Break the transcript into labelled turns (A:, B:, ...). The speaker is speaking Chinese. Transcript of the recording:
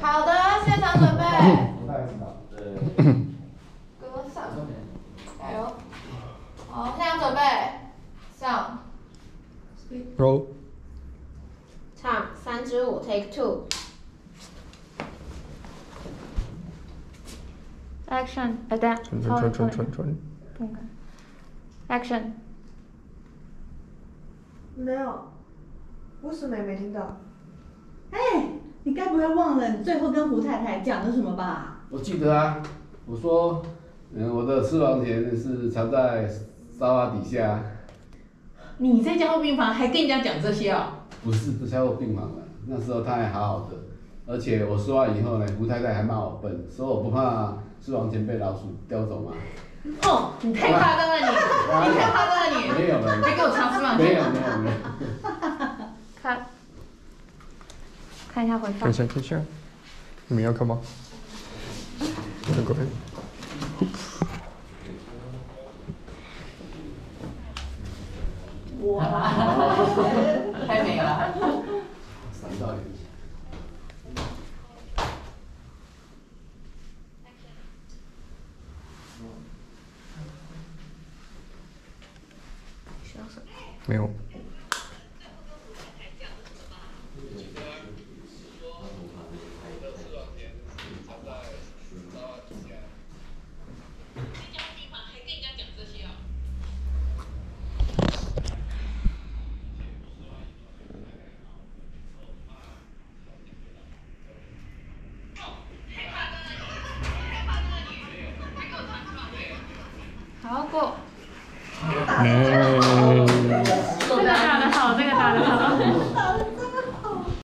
A: 好的，现场准备。
B: 不太知道。
A: 歌上，加油。好，现场准备，上。
C: roll
A: 唱三支舞，take two。
D: Action，哎，等下，
C: 传传传传传传，
D: 看看。Action，
E: 没有，我什么也没听到？
F: 哎，你该不会忘了你最后跟胡太太讲了什么吧？
G: 我记得啊，我说，嗯，我的私房钱是藏在沙发底下，
F: 你在加护病房还跟人家讲这些哦？
G: 不是不加护病房了。那时候他还好好的，而且我说完以后呢，胡太太还骂我笨，说我不怕私房钱被老鼠叼走吗？
F: 哦，你太夸张了你，你太夸张了你，
G: 没有了，
F: 还给我藏私房
G: 没有
F: 钱。
G: 没有没有。
D: 看，看一下回放
C: 看一。下看一下，你们要看吗？那个，
F: 哇，太美了。
G: 三到眼前。
C: 没有。这个打得好，这个打得好。